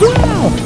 Wow!